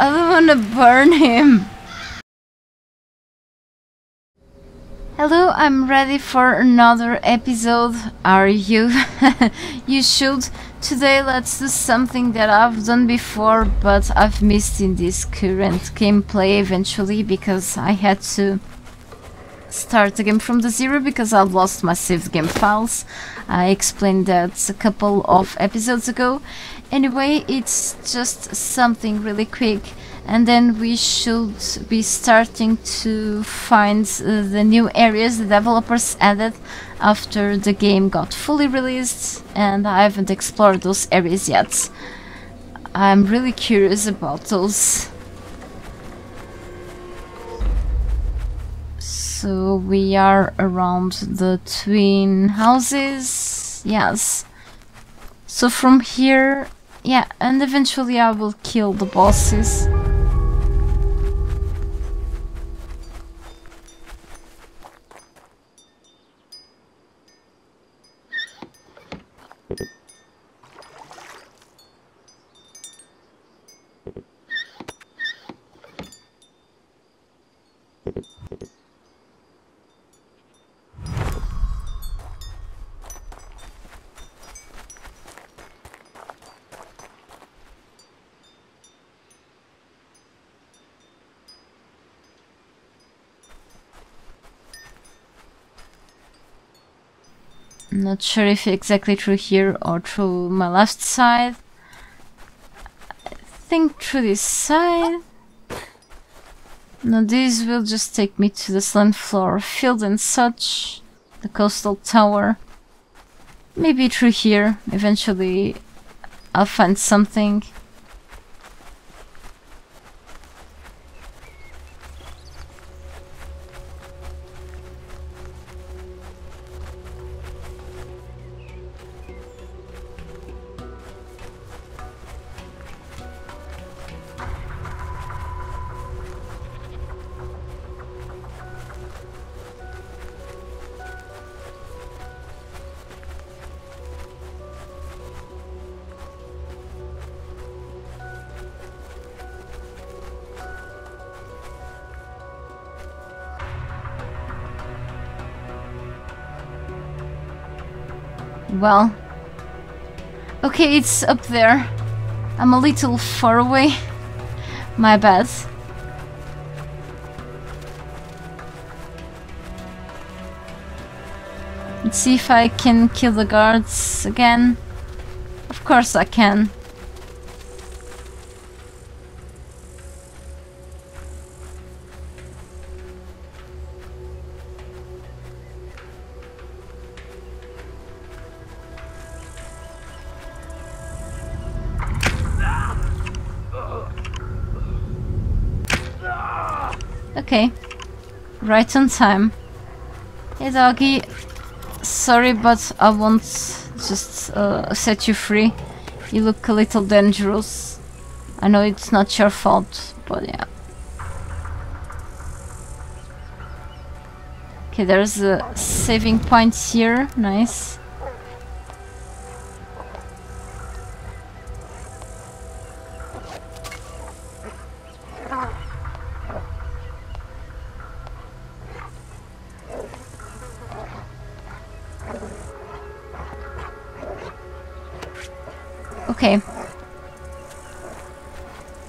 I don't wanna burn him. Hello, I'm ready for another episode. Are you? you should. Today let's do something that I've done before but I've missed in this current gameplay eventually because I had to start the game from the zero because I've lost my saved game files. I explained that a couple of episodes ago. Anyway, it's just something really quick and then we should be starting to find uh, the new areas the developers added after the game got fully released and I haven't explored those areas yet. I'm really curious about those. So we are around the twin houses, yes. So from here, yeah, and eventually I will kill the bosses. Not sure if exactly through here or through my left side. I think through this side. Now this will just take me to the sunflower field and such. The coastal tower. Maybe through here. Eventually I'll find something. Well. Okay, it's up there. I'm a little far away. My bad. Let's see if I can kill the guards again. Of course I can. Okay. Right on time. Hey doggy. Sorry, but I won't just uh, set you free. You look a little dangerous. I know it's not your fault, but yeah. Okay, there's a saving point here. Nice.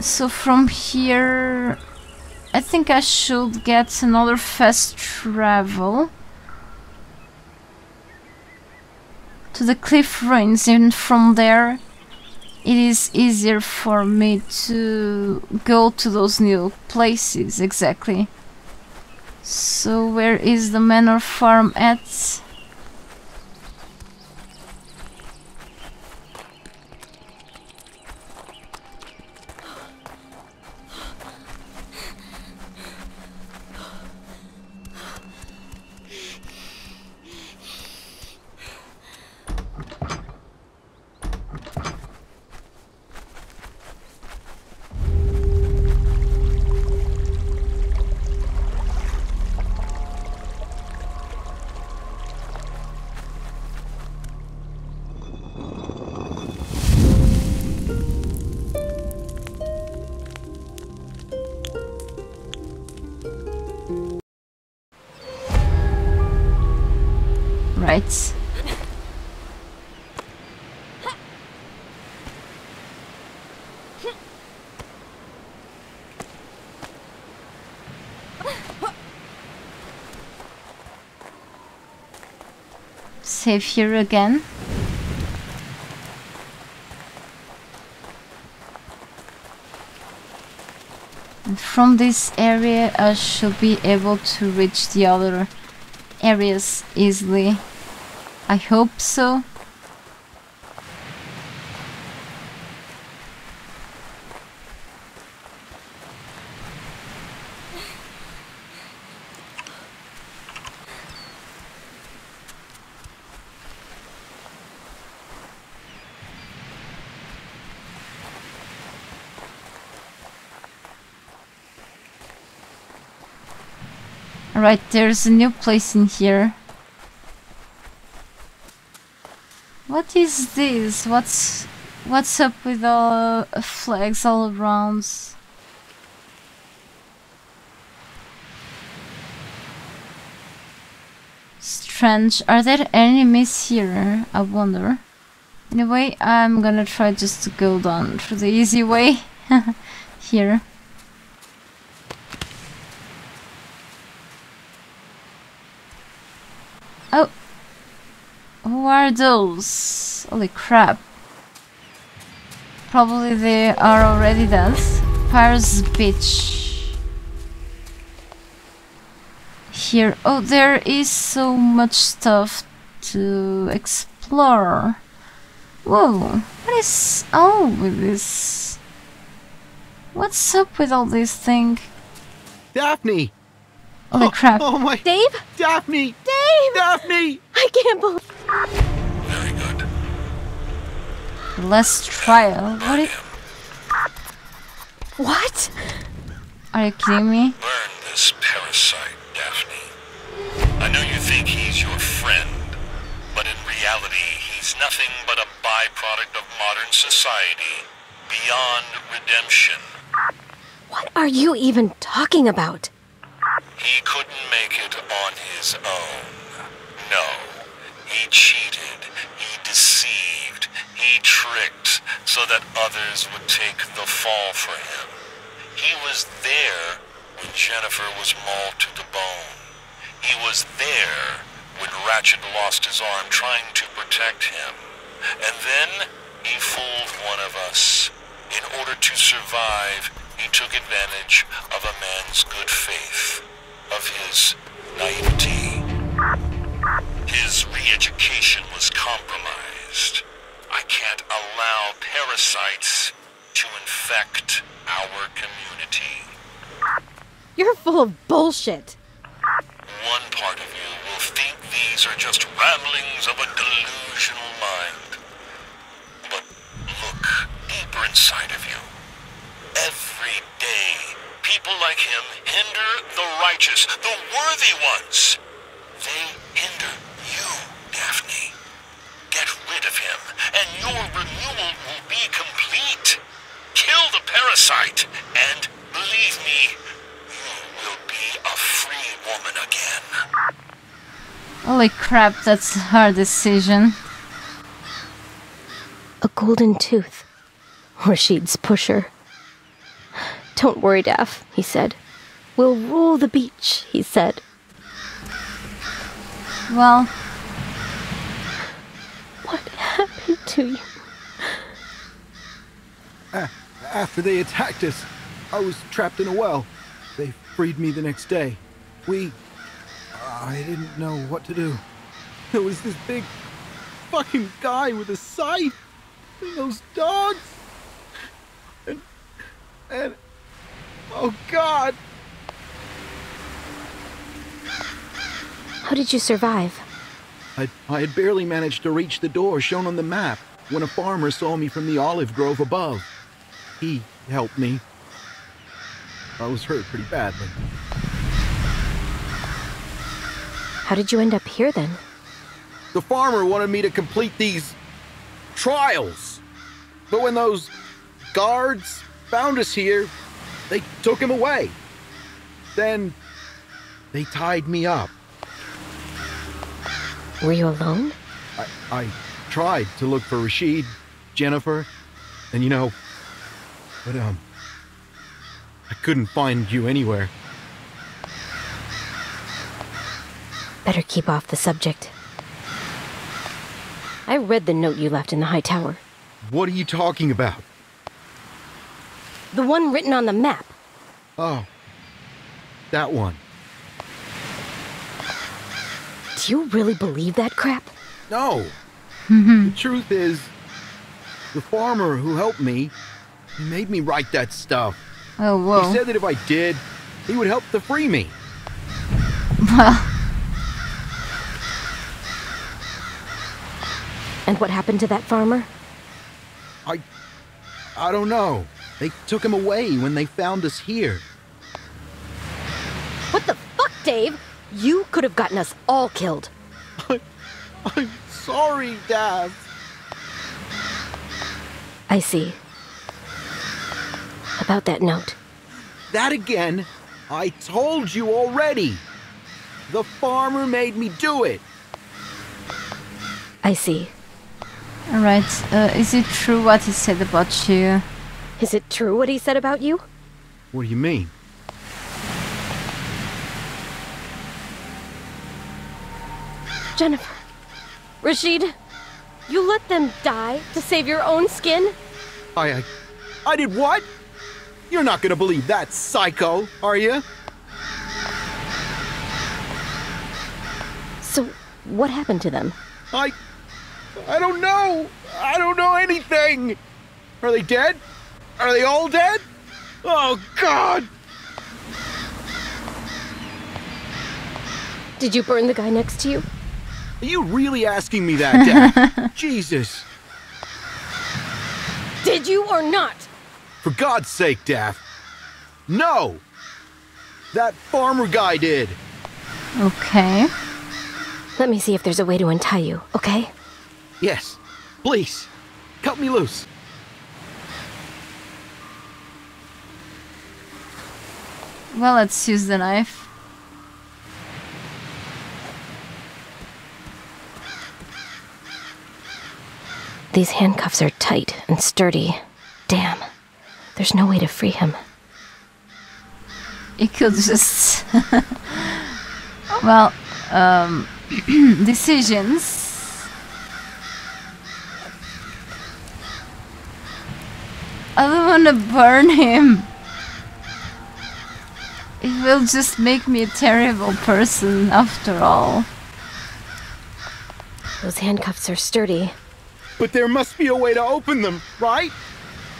So from here... I think I should get another fast travel. To the cliff ruins and from there it is easier for me to go to those new places exactly. So where is the manor farm at? Alright. Save here again. And from this area I should be able to reach the other areas easily. I hope so. Alright, there's a new place in here. What is this? What's what's up with all uh, flags all around? Strange. Are there enemies here? I wonder. Anyway, I'm gonna try just to go down through the easy way here. Oh. Who are those? Holy crap. Probably they are already dead. Pyre's Beach. Here. Oh, there is so much stuff to explore. Whoa. What is all with this? What's up with all this thing? Daphne! Holy oh, crap. Oh my. Dave? Daphne! Dave! Daphne! I can't believe. Very good. Last trial. What is, What? are you kidding me? Burn this parasite, Daphne. I know you think he's your friend, but in reality, he's nothing but a byproduct of modern society, beyond redemption. What are you even talking about? He couldn't make it on his own. No. He cheated. He deceived. He tricked so that others would take the fall for him. He was there when Jennifer was mauled to the bone. He was there when Rashid lost his arm trying to protect him. And then he fooled one of us. In order to survive, he took advantage of a man's of his naivety. His re-education was compromised. I can't allow parasites to infect our community. You're full of bullshit. One part of you will think these are just ramblings of a delusional mind. But look deeper inside of you. Every day, people like him hinder the righteous, the worthy ones. They hinder you, Daphne. Get rid of him, and your renewal will be complete. Kill the parasite, and believe me, you will be a free woman again. Holy crap, that's a hard decision. A golden tooth. Rashid's pusher. Don't worry, Daff, he said. We'll rule the beach, he said. Well, What happened to you? After they attacked us, I was trapped in a well. They freed me the next day. We. I didn't know what to do. There was this big fucking guy with a scythe and those dogs. And. And. Oh god! How did you survive? I, I had barely managed to reach the door shown on the map when a farmer saw me from the olive grove above. He helped me. I was hurt pretty badly. How did you end up here then? The farmer wanted me to complete these trials. But when those guards found us here, they took him away. Then they tied me up. Were you alone? I, I tried to look for Rashid, Jennifer, and you know, but um, I couldn't find you anywhere. Better keep off the subject. I read the note you left in the high tower. What are you talking about? The one written on the map. Oh, that one. Do you really believe that crap? No. Mm-hmm. the truth is, the farmer who helped me, he made me write that stuff. Oh, whoa. He said that if I did, he would help to free me. Well, And what happened to that farmer? I, I don't know. They took him away when they found us here. What the fuck, Dave? You could have gotten us all killed. I'm sorry, Dad. I see. About that note. That again, I told you already. The farmer made me do it. I see. alright. Uh, is it true what he said about you? Is it true what he said about you? What do you mean? Jennifer. Rashid, you let them die to save your own skin? I, I, I did what? You're not gonna believe that, psycho, are you? So, what happened to them? I, I don't know. I don't know anything. Are they dead? Are they all dead? Oh God! Did you burn the guy next to you? Are you really asking me that, Dad? Jesus! Did you or not? For God's sake, Daff. No! That farmer guy did. Okay. Let me see if there's a way to untie you, okay? Yes. Please. Cut me loose. Well, let's use the knife. These handcuffs are tight and sturdy. Damn. There's no way to free him. You could just. well, um, decisions. I don't want to burn him. It will just make me a terrible person after all. Those handcuffs are sturdy. But there must be a way to open them, right?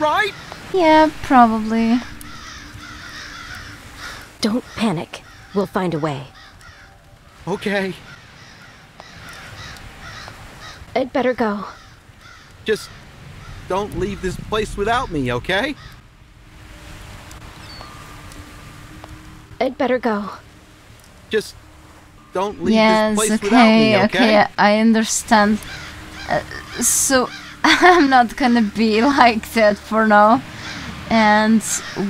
Right? Yeah, probably. Don't panic. We'll find a way. Okay. I'd better go. Just don't leave this place without me, okay? I'd better go. Just don't leave yes, this place okay, without me, okay? okay, I understand. Uh, so I'm not gonna be like that for now, and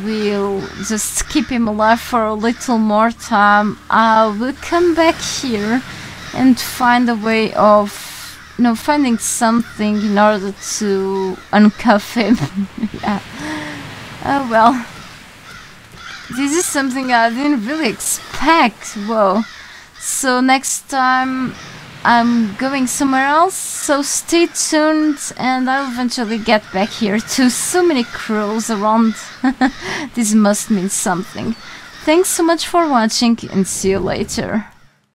we'll just keep him alive for a little more time. I will come back here and find a way of, you know, finding something in order to uncuff him. yeah. Oh well. This is something I didn't really expect. Whoa. So next time I'm going somewhere else, so stay tuned and I'll eventually get back here to so many crews around. this must mean something. Thanks so much for watching and see you later.